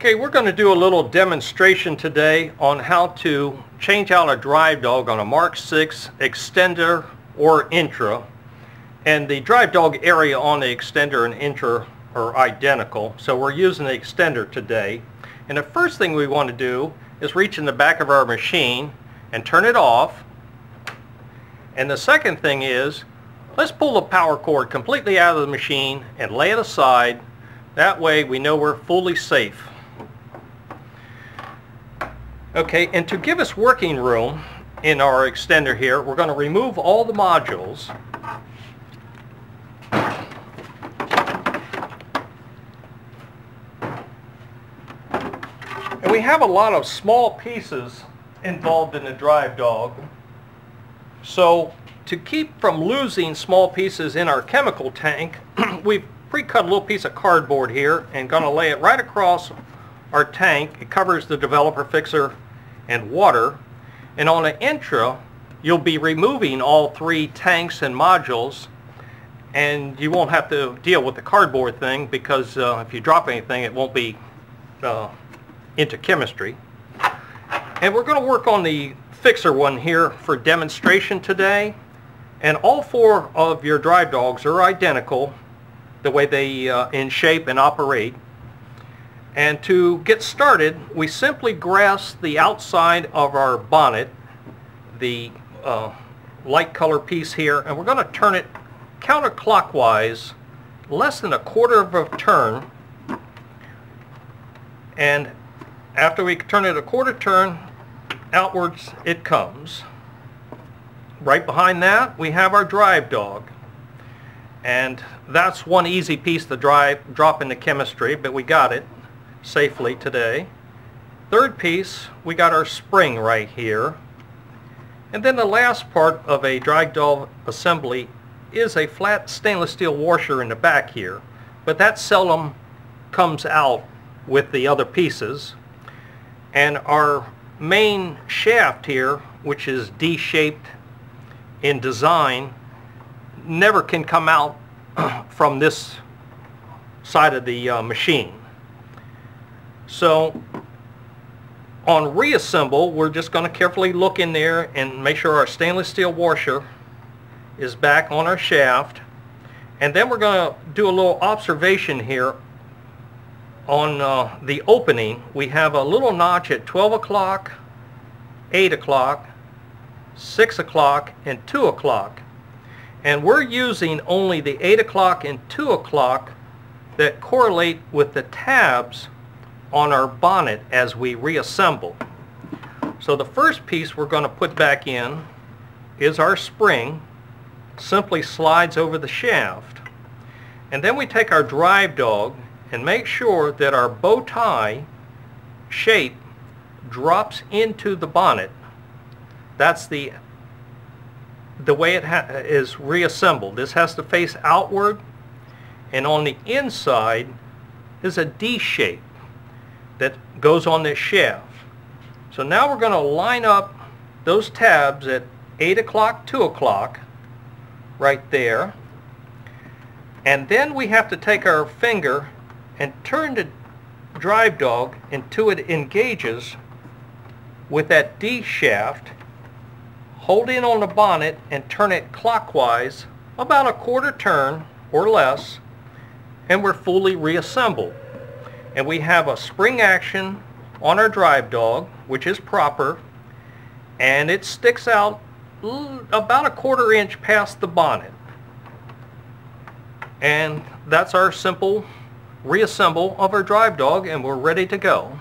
Okay, we're going to do a little demonstration today on how to change out a drive dog on a Mark 6 extender or intra. And the drive dog area on the extender and intra are identical, so we're using the extender today. And the first thing we want to do is reach in the back of our machine and turn it off. And the second thing is, let's pull the power cord completely out of the machine and lay it aside. That way we know we're fully safe. Okay, and to give us working room in our extender here, we're going to remove all the modules. And we have a lot of small pieces involved in the drive dog. So to keep from losing small pieces in our chemical tank, we've pre-cut a little piece of cardboard here and going to lay it right across our tank. It covers the developer fixer and water. And on an intra, you'll be removing all three tanks and modules and you won't have to deal with the cardboard thing because uh, if you drop anything it won't be uh, into chemistry. And we're going to work on the fixer one here for demonstration today. And all four of your drive dogs are identical the way they uh, in shape and operate. And to get started, we simply grasp the outside of our bonnet, the uh, light color piece here, and we're going to turn it counterclockwise less than a quarter of a turn. And after we turn it a quarter turn, outwards it comes. Right behind that, we have our drive dog. And that's one easy piece to drive, drop into chemistry, but we got it safely today. Third piece, we got our spring right here. And then the last part of a drive dog assembly is a flat stainless steel washer in the back here, but that seldom comes out with the other pieces. And our main shaft here, which is D-shaped in design, never can come out from this side of the uh, machine. So on reassemble, we're just going to carefully look in there and make sure our stainless steel washer is back on our shaft. And then we're going to do a little observation here on uh, the opening. We have a little notch at 12 o'clock, 8 o'clock, 6 o'clock, and 2 o'clock. And we're using only the 8 o'clock and 2 o'clock that correlate with the tabs on our bonnet as we reassemble. So the first piece we're going to put back in is our spring. Simply slides over the shaft. And then we take our drive dog and make sure that our bow tie shape drops into the bonnet. That's the the way it is reassembled. This has to face outward and on the inside is a D shape that goes on this shaft. So now we're going to line up those tabs at 8 o'clock, 2 o'clock, right there. And then we have to take our finger and turn the drive dog until it engages with that D shaft. Hold in on the bonnet and turn it clockwise about a quarter turn or less and we're fully reassembled and we have a spring action on our drive dog, which is proper, and it sticks out about a quarter inch past the bonnet. And that's our simple reassemble of our drive dog, and we're ready to go.